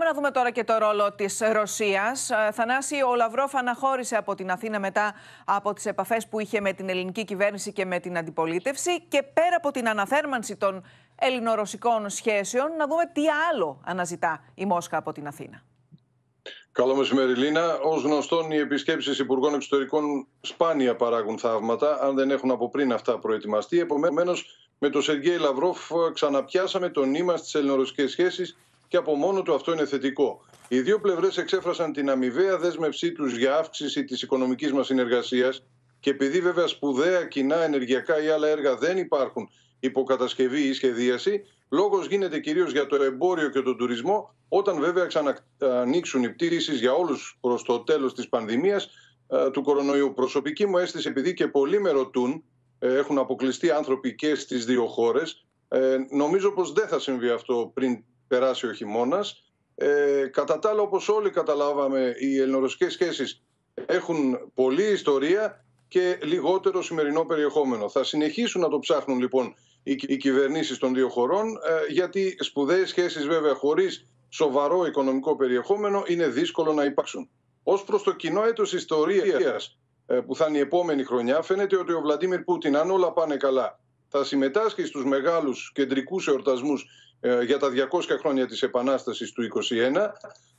Να δούμε τώρα και το ρόλο της Ρωσίας. Ε, Θανάση, ο Λαυρόφ αναχώρησε από την Αθήνα μετά από τις επαφές που είχε με την ελληνική κυβέρνηση και με την αντιπολίτευση και πέρα από την αναθέρμανση των ελληνορωσικών σχέσεων, να δούμε τι άλλο αναζητά η Μόσχα από την Αθήνα. Καλό μεσημέρι, Λίνα. Ω γνωστόν, οι επισκέψεις Υπουργών Εξωτερικών σπάνια παράγουν θαύματα, αν δεν έχουν από πριν αυτά προετοιμαστεί. Επομένως, με τον Σεργέη Λαυρόφ ξαναπιάσαμε το νήμα στις ελληνορωσικές σχέσεις και από μόνο του αυτό είναι θετικό. Οι δύο πλευρές εξέφρασαν την αμοιβαία δέσμευσή τους για αύξηση της οικονομικής μας συνεργασίας και επειδή βέβαια σπουδαία κοινά ενεργειακά ή άλλα έργα δεν υπάρχουν υποκατασκευή ή σχεδίαση, λόγος γίνεται κυρίως για το εμπόριο και τον τουρισμό, όταν βέβαια ξανανοίξουν οι πτήσει για όλους προς το τέλος της πανδημίας ε, του κορονοϊού. Προσωπική μου αίσθηση, επειδή και πολλοί με ρωτούν, ε, έχουν αποκλειστεί άνθρωποι και στις δύο χώρες, ε, νομίζω πως δεν θα συμβεί αυτό πριν περάσει ο χειμώνας. Ε, κατά τα άλλα, όπως όλοι καταλάβαμε, οι ελληνορωσικές σχέσεις έχουν πολλή ιστορία και λιγότερο σημερινό περιεχόμενο. Θα συνεχίσουν να το ψάχνουν λοιπόν οι, οι κυβερνήσεις των δύο χωρών, ε, γιατί σπουδαίες σχέσεις βέβαια χωρίς σοβαρό οικονομικό περιεχόμενο είναι δύσκολο να υπάρξουν. Ως προς το κοινό έτος ιστορίας ε, που θα είναι η επόμενη χρονιά, φαίνεται ότι ο Βλαντίμιρ Πούτιν, αν όλα πάνε καλά, θα συμμετάσχει στους μεγάλους κεντρικούς εορτασμούς ε, για τα 200 χρόνια της Επανάστασης του 1921,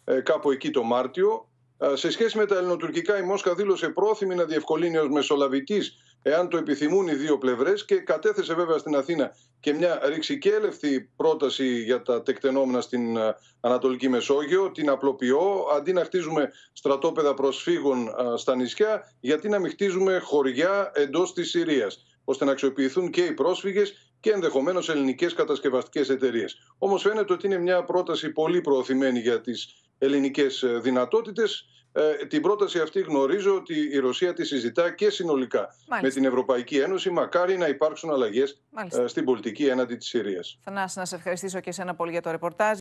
ε, κάπου εκεί το Μάρτιο. Ε, σε σχέση με τα ελληνοτουρκικά, η Μόσχα δήλωσε πρόθυμη να διευκολύνει ως μεσολαβητής εάν το επιθυμούν οι δύο πλευρές και κατέθεσε βέβαια στην Αθήνα και μια ρηξικέλευθη πρόταση για τα τεκτενόμενα στην Ανατολική Μεσόγειο. Την απλοποιώ, αντί να χτίζουμε στρατόπεδα προσφύγων στα νησιά, γιατί να μην χτίζουμε χωριά εντός της Συρίας ώστε να αξιοποιηθούν και οι πρόσφυγες και ενδεχομένως ελληνικές κατασκευαστικές εταιρείες. Όμως φαίνεται ότι είναι μια πρόταση πολύ προωθημένη για τις ελληνικές ε, δυνατότητες. Ε, την πρόταση αυτή γνωρίζω ότι η Ρωσία τη συζητά και συνολικά με την Ευρωπαϊκή Ένωση. Μακάρι να υπάρξουν αλλαγές ε, στην πολιτική έναντι της Συρίας. Θανάση, να σε ευχαριστήσω και εσένα πολύ για το ρεπορτάζ.